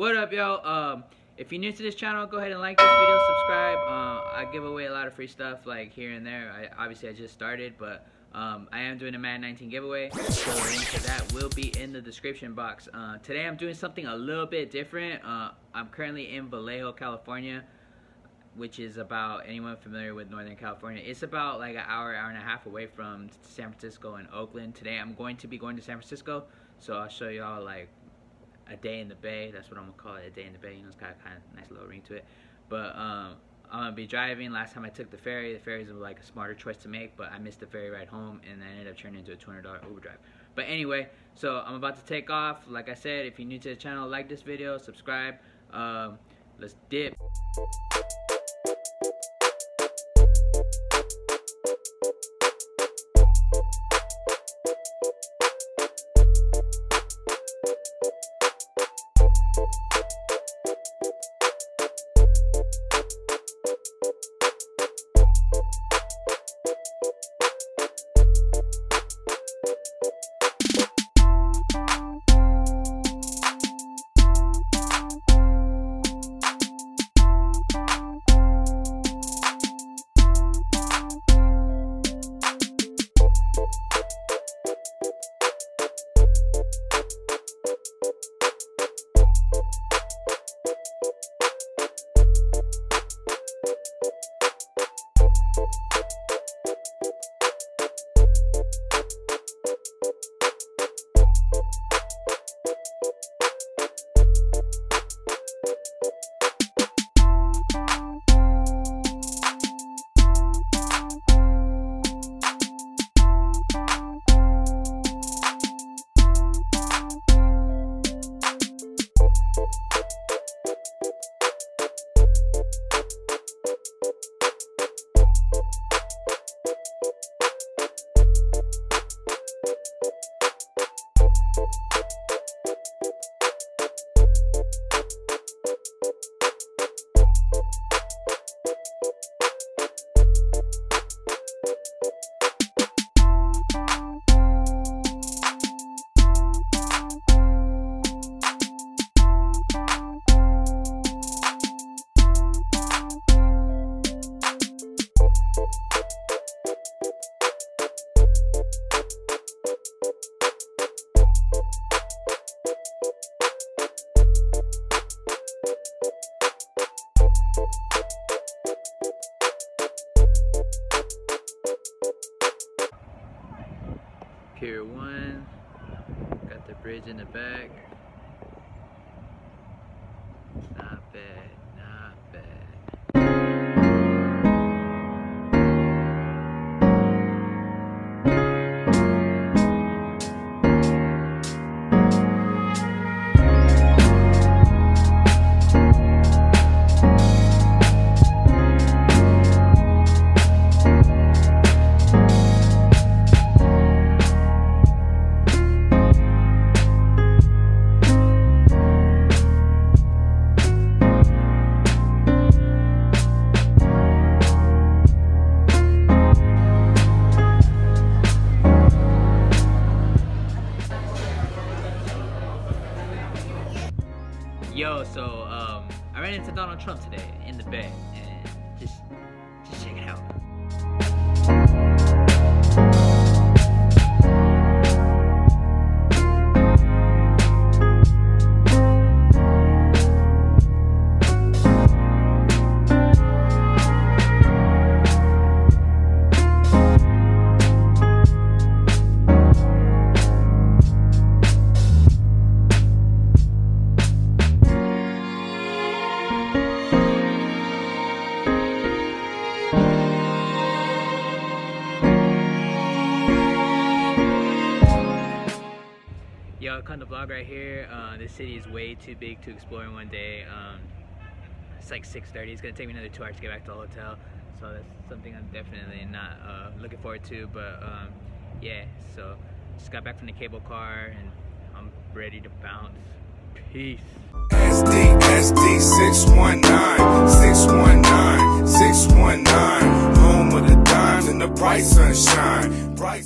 up, yo? Um, if you're new to this channel, go ahead and like this video, subscribe. Uh, I give away a lot of free stuff, like here and there. I, obviously, I just started, but um, I am doing a Madden 19 giveaway, so the link to that will be in the description box. Uh, today, I'm doing something a little bit different. Uh, I'm currently in Vallejo, California, which is about anyone familiar with Northern California. It's about like an hour, hour and a half away from San Francisco and Oakland. Today, I'm going to be going to San Francisco, so I'll show y'all like a day in the bay. That's what I'm gonna call it, a day in the bay. You know, it's got a kind of nice little ring to it. But um, I'm gonna be driving. Last time I took the ferry, the ferry was like a smarter choice to make, but I missed the ferry ride home, and I ended up turning into a $200 Uber drive. But anyway, so I'm about to take off. Like I said, if you're new to the channel, like this video, subscribe. Um, let's dip. Pier 1, got the bridge in the back. Not bad. Yo, so um, I ran into Donald Trump today in the Bay, and just, just check it out. Yo, come the vlog right here. Uh, this city is way too big to explore in one day. Um, it's like 6.30. It's going to take me another two hours to get back to the hotel. So that's something I'm definitely not uh, looking forward to. But um, yeah, so just got back from the cable car and I'm ready to bounce. Peace. SD, SD 619, 619, 619. Home of the dimes and the bright sunshine. Bright